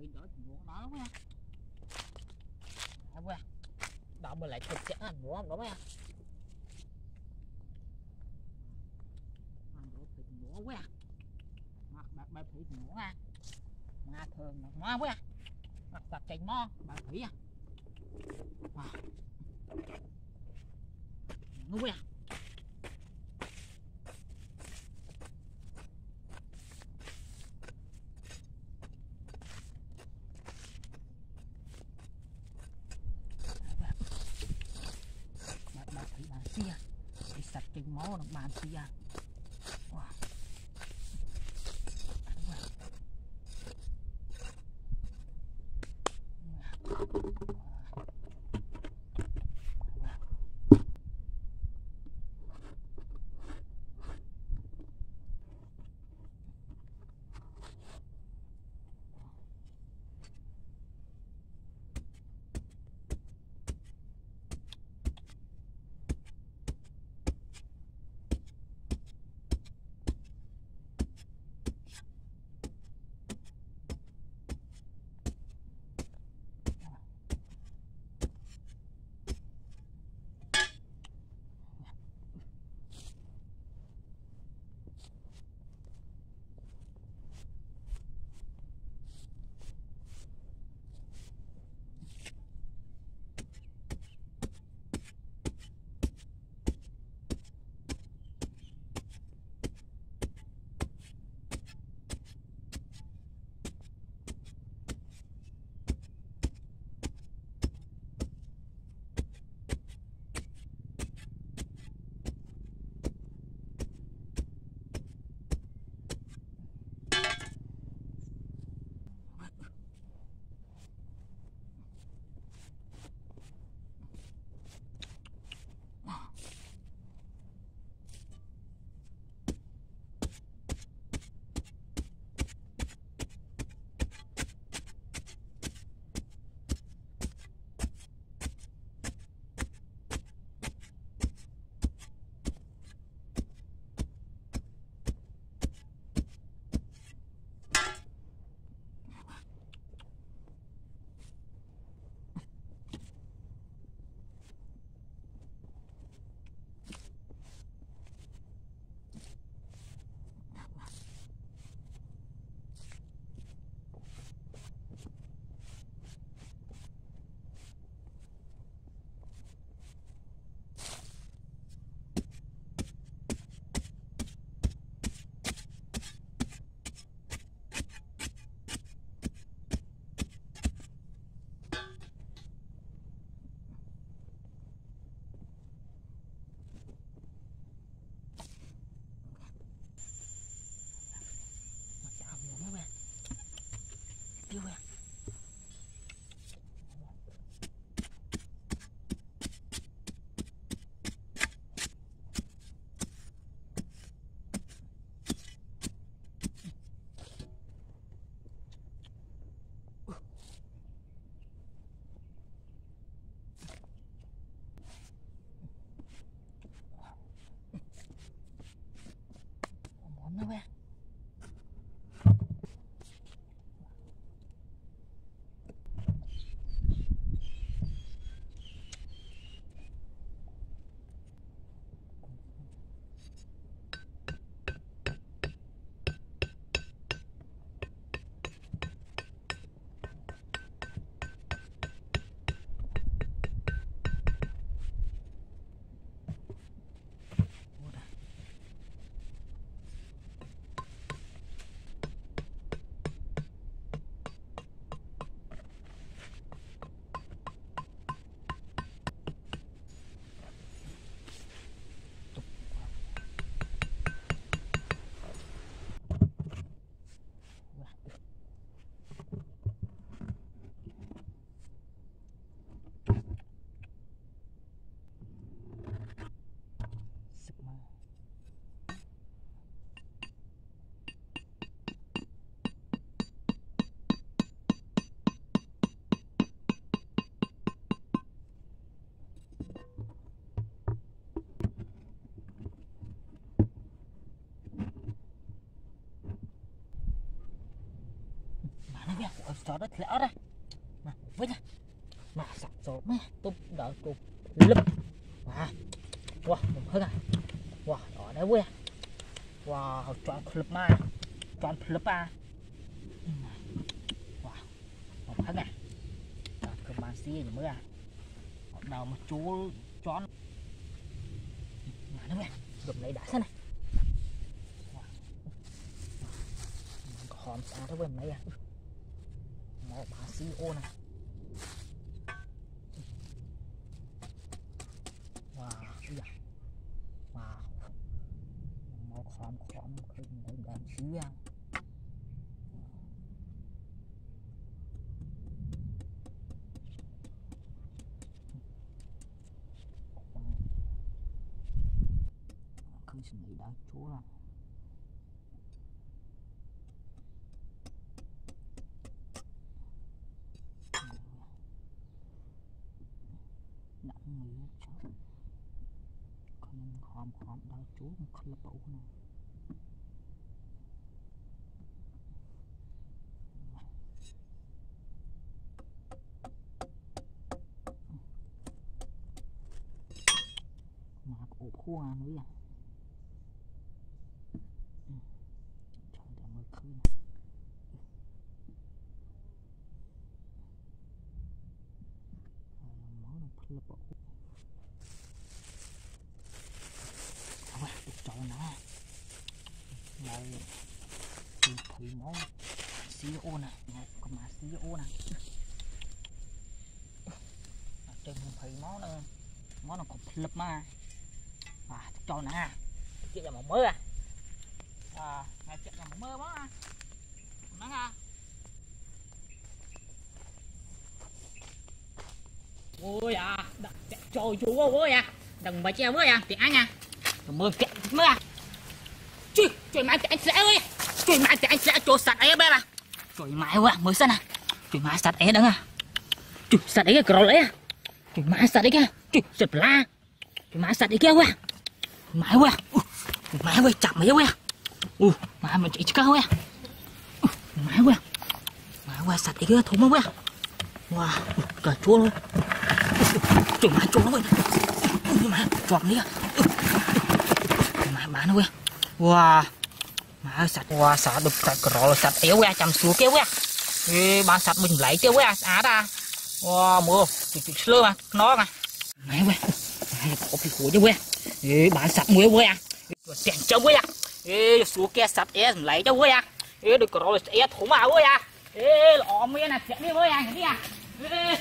phải đỡ muốn đó quá. À quá. Đó mà lại cực chả ngủ không đó quá. Mà đỡ phải ngủ quá. Mặc bạc bạc phải ngủ à. Mà thường mà quá quá. Mặc bạc chạy mo bạc thủy à. Ngủ quá. Sạch chừng máu nó bạn xia wow. Cho đất lỡ ra mà, với nha mà sạch rồi mẹ tôm đỡ tụp lấp. Wow wow một hơn à. Wow, đó đấy quê à. Wow chọn clip mà chọn clip à wow một hơn à. Đó, cơ bản xí mới à. Đầu mà chú chọn mà nó mẹ gầm lấy đã sao này. Hòm xa đó với mấy à. Đấy, báo CEO này Wow, ui da Wow Màu khóm khóm hình đầy đàn xí ăn Không suy nghĩ đã chúa rồi ដាក់មួយចុះខ្ញុំខំខំដល់ជួរក្លឹបអូណាមកអូបហួរអានវា máu được nè Đây Thì máu CEO nè Một cái mà CEO nè trên Trên thủy máu nè Máu nó còn flip mà À, được nè Chuyện là một mơ à À, chuyện là một mơ quá à Nắng à ôi à trời chú ơi à. Đừng bà treo với à thì anh à. Mưa mơ kẹt mơ à. Chui chui mãi anh sẽ ơi. Chui mãi anh sẽ chỗ sạch ấy bé à chui mãi quá, mới sân à. Chui mãi sạch ấy đó à. Chui sạch ấy cái cỏ lấy à. Chui mãi sạch ấy kia chui sạch la. Chui mãi sạch ấy kia à. quá. Mãi quá mãi quá chậm mấy quá à. u mãi mình chạy cao quá. Mãi quá. Mãi quá sạch ấy kia thúng quá. Wow cà chua luôn chuẩn mà chuẩn nó quên ui má đi à má má nó vậy, wow mà sạch wow sạch được sạch rồi sạch éo quá chăm xuống kéo quá. Ê ba sạch mình lấy kéo quá á ra. Wow mua chụp chụp slơ mà nó mà. Mày quá có bị khổ chứ quá. Ê ba sạch mua qua tiền chấm quá. Ê xuống kia sạch é lấy cho quá. Ê được rồi é thủng mà qua ê lọ mía này chạy đi quá à đi à? Ê